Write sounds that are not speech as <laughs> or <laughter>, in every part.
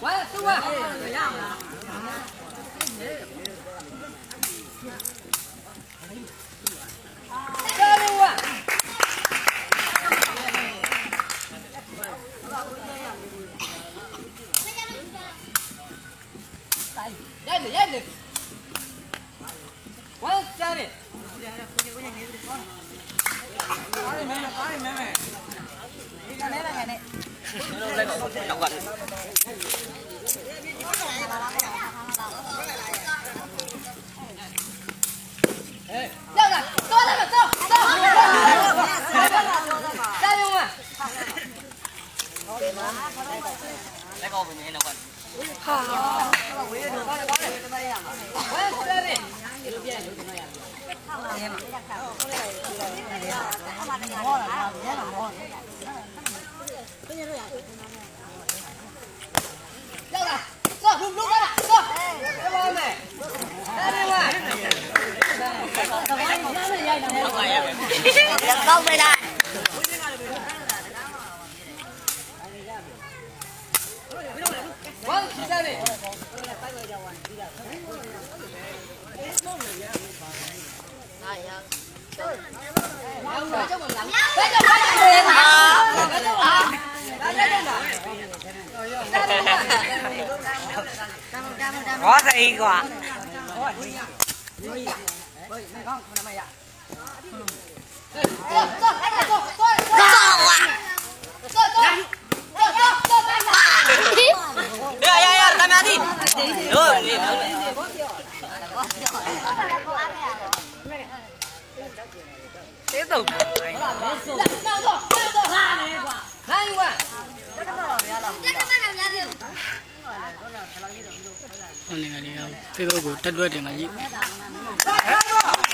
玩，都玩。怎么样啊？好，再来一个。再来一个。再来，再来，再来。玩，再来。快点，快点，快点，快点。你干嘛来？来来来老板 Không đây này. Có gì quá Đưa, đưa, có gì quá. Tiếp tục Con này là đi không? Cái đồ của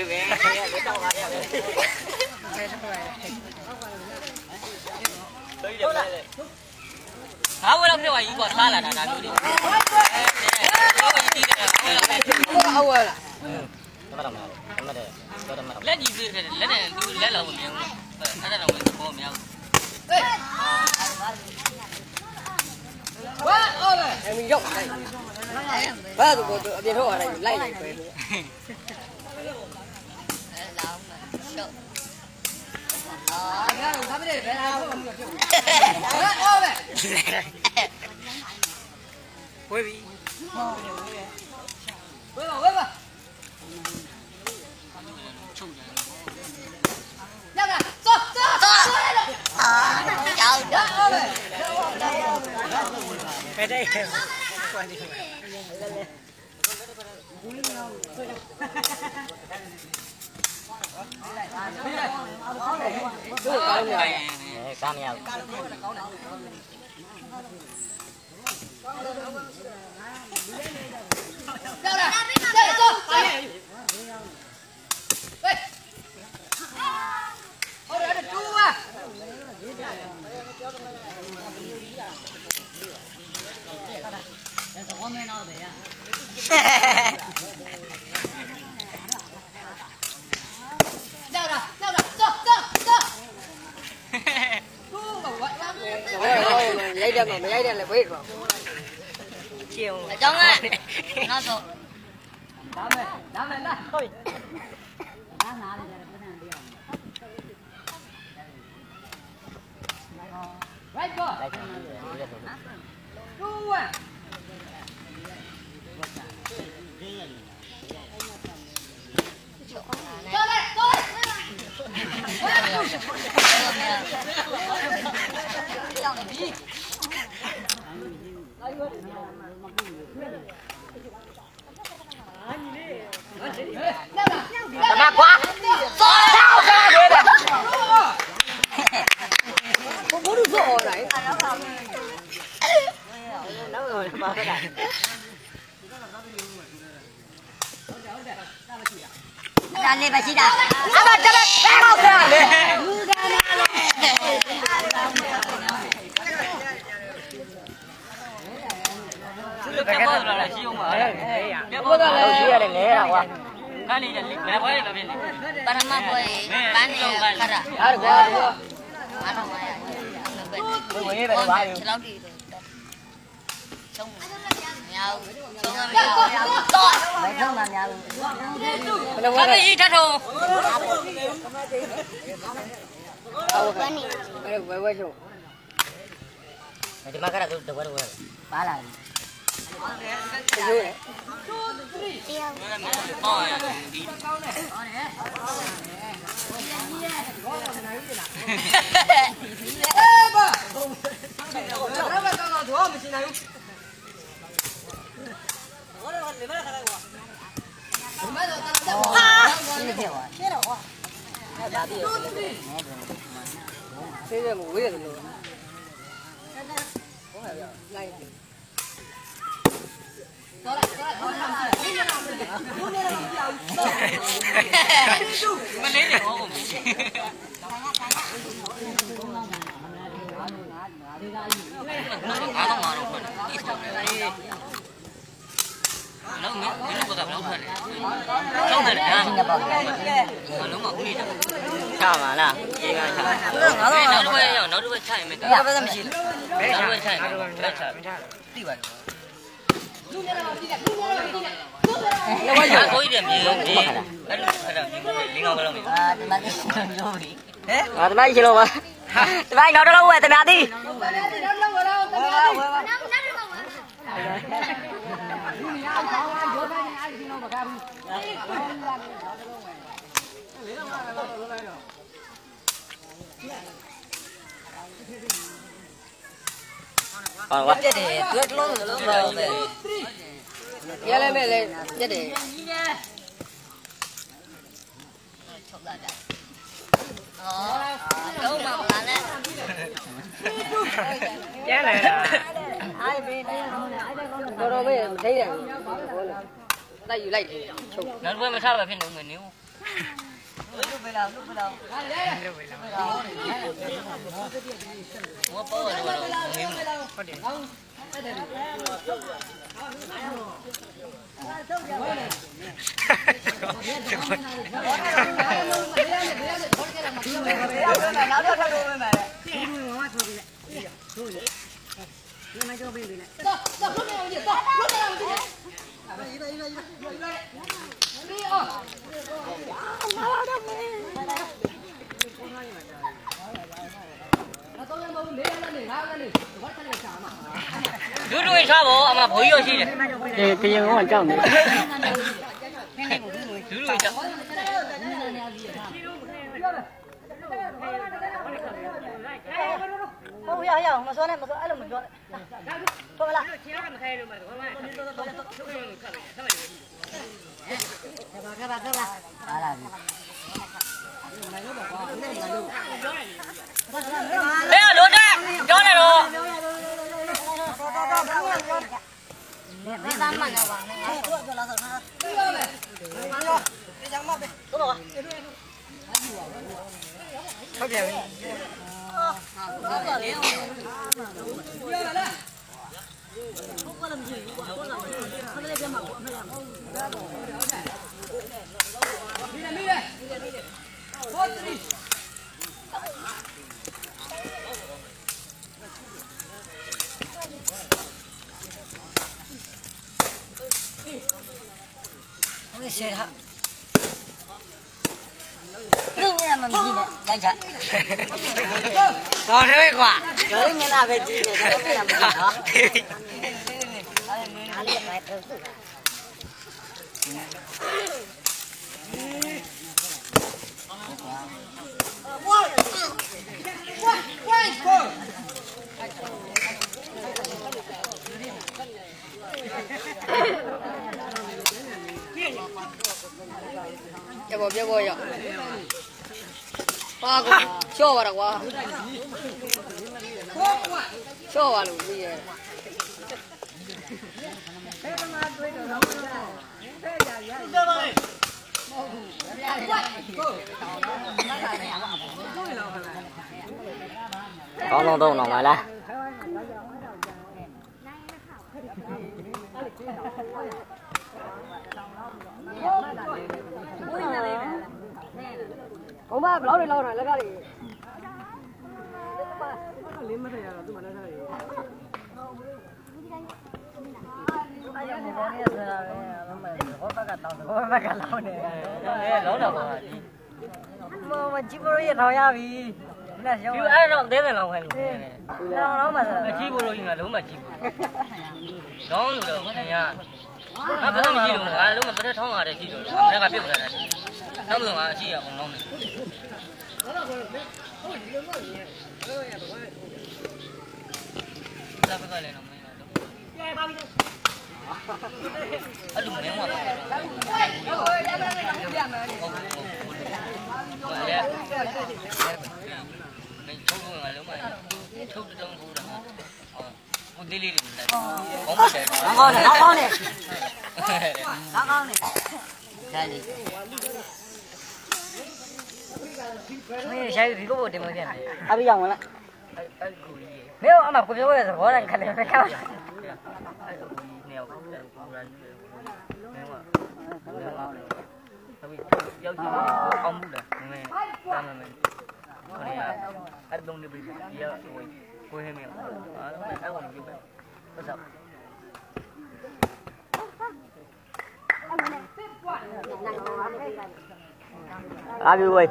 က်ပဲပဲတောက်ပါရပဲဘယ်တော့လဲဟာဝလာပြောရင်ပေါ်ထားလာတာဒါမျိုးတွေဟုတ်တယ်ဒီတော့ဒီတော့ဟာဝလာတမတ်တမတ်တမတ်တယ်တမတ်လက်ကြီးပြည့်တယ်လက်နဲ့လူလက်လောက်မမြင်ဘူးအဲ့ဒါတော့ဝင်ဘောမရဘူးဝါအော်လေအမီရောက်လိုက်ဘာလို့ဘောအပြင်ထုတ်ရလိုက်လိုက်လိုက်ပဲ 啊，不要，他没得，别拿我，我们。哎，阿伟。喂喂，喂喂喂，冲起来！来，走走走。啊，Cam nhau. Đâu rồi? Đây là cô. Ê. Ôi đã được chua. Hãy subscribe cho kênh Ghiền Mì Gõ Để không bỏ lỡ những video hấp dẫn đây mà mấy đây là biết rồi chiều là trong á nó rồi đá mày đá mày đá thôi đá nào thì giờ bữa nào đi Right go. Right go. ဒါလေးပဲရှိတာအဘတဘဘယ်မောက်တာလဲဘူးကနာလေတကယ်တော့လာရှိအောင်ပါ။ဘောတော့လည်းရှိရတယ်လဲတာကွာ။ကားလေးကလည်းဘယ်လိုပဲလဲ။ပရမပေါ်ရေပန်းနေခရ။အားကွာ။အားတော့မရ။ဘယ်လိုပဲလဲ။ဘယ်လိုပဲလဲ။ xong nhau xong rồi bây giờ là nhau các cái gì thật không Nanti makan aku udah baru baru. Pala. Tujuh. Oh, ini. Eh, ba. Berapa kalau dua mesti naik? thế là mũi rồi ngay mình lấy được không? nó còn nó còn đi thôi nó nó nó có gặp nó thôi không thể nào nó nó không đi được တော့ မလေးနေဟောကုန်ပြီအားတော့မှာတော့ဖွင့်တယ်ဒီဆောင်တယ်လုံးမင်းဘယ်လိုကဘယ်လိုထွက်လဲဆုံးတယ်ညာဘလုံးမဦးနေတာ ချပါလားအေးကချ ငါတော့နောက်တစ်ဝက်ရောက်နောက်တစ်ဝက်ချိုင်မယ် ဘာပဲမရှိ ဘယ် နောက် ချာ တစ်ဝက်ချိုင်မယ် အား ဘ လုံး ယ် မ ချိုင် ထား သိပါတယ် လောက ။ကိုကြီးတယ်မြေလုံးမြေ còn quá chết đi tuyết luôn rồi luôn rồi về. Giờ lên mẹ lên chết đi giá này đâu đâu bây giờ mình thấy rằng đây dù lấy nó với mà sao là phiên đội người níu. <laughs> 录不喂了，录不了。我包了，了，了。哈哈！哈哈哈！ ဒီမှာကျွန်တော်ပြေးပေးလိုက်တော့တော့ဘုတ်ကောင်ကြီးတော့ဘုတ်ကောင်ကြီးအေးအေးအေးအေးအေးအော်မာလာတော့မင်းလူလူရချပါအမဘိုးရရှိတယ်ကရင်ကောင်ကကြောက်နေလူလူရချ 不要要我们说呢，我说 số 们说的 một. Ôi xe hả? Đừng làm mà mình đánh chặn. Đó thế quả. Cứ như là về gì để nó làm gì đó. <laughs> 여보 여보요 와고 쇼와라 와 쇼와로 위에 có nông đâu nó ngoài ra cũng ba lỗ đi lâu này lấy ra đi. နေတယ်နေဆိုတာပဲ။ဘာမှမဟုတ်ဘူး။ဘောဘက်ကတောင်းတယ်။ဘောဘက်ကလောင်းတယ်။အဲလောင်းတာပါဒီ။မမကြီးပေါ်ရထောင်ရပြီ။နဲ့ရော။ဒီအဲ့တော့သေးတယ်လောင်းခိုင်းလို့။လောင်းလောင်းမှာဆိုတာ။အကြီးပေါ်လို့ယူမှာလုံးမကြီးဘူး။လောင်းလို့တော့ခင်ဗျာ။အဘယ်လိုကြီးလို့လဲ။လုံးမပရက်ထောင်းရတယ်ကြီးလို့။အဲ့ကပြုတ်လာတယ်။နောက်ဆုံးကအရှိရအောင်လောင်းတယ်။ဟုတ်လားဟုတ်လား။ဟုတ်ဒီလိုမျိုးကြီး။ဘယ်လိုရတော့။ဒါပဲလည်းနော်။ပြန်ပါပြီ။ အဲ့လိုမင်းမပါဒီလေးလေးနဲ့ဘောင်းတယ်ဘောင်းတယ်ဘောင်းတယ်ဘောင်းတယ်ဒါလေးမင်းရှာဒီကိုပို့တင်မပြန်ဘူးအပြရအောင်လားအဲ့ကူကြီးမင်းအမကိုပြောရတဲ့သဘောတိုင်းခက်တယ်မကောင်းဘူး nghèo thì sẽ không lên. Nếu mà nếu mà tại vì giáo viên ông được. Mẹ đang là mình còn là ăn đông đi bị giờ rồi quê hay mẹ ở lúc này ăn còn nhiều bất dập Abi, wait.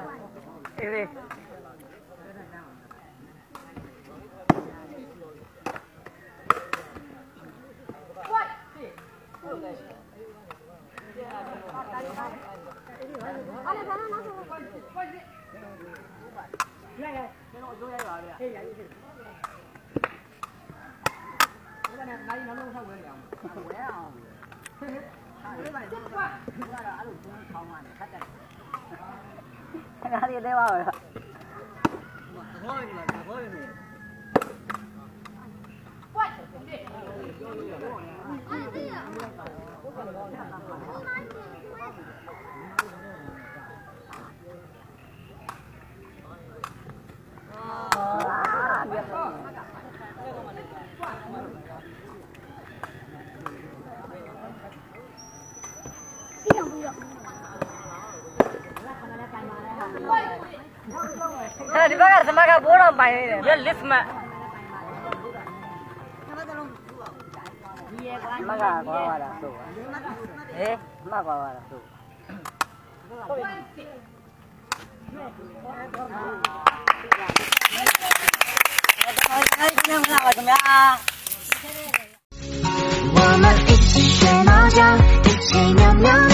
你来接吧。来，阿鲁军扛完，他才。哪里得我？了。哎，你把那个什么给拨了，买呢？你二十万。什么瓜娃子？哎，什么瓜娃子？哎，今天我们两个怎么样啊？我们一起睡猫觉，一起喵喵。